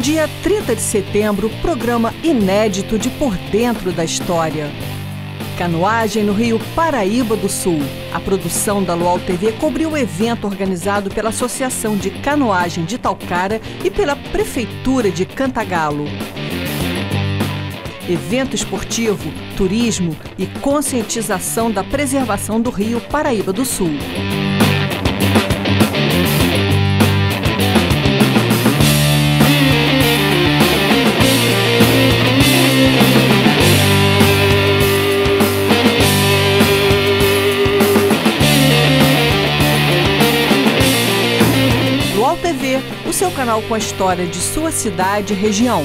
dia 30 de setembro, programa inédito de Por Dentro da História. Canoagem no Rio Paraíba do Sul. A produção da Luau TV cobriu o evento organizado pela Associação de Canoagem de Talcara e pela Prefeitura de Cantagalo. Evento esportivo, turismo e conscientização da preservação do Rio Paraíba do Sul. Luau TV, o seu canal com a história de sua cidade e região.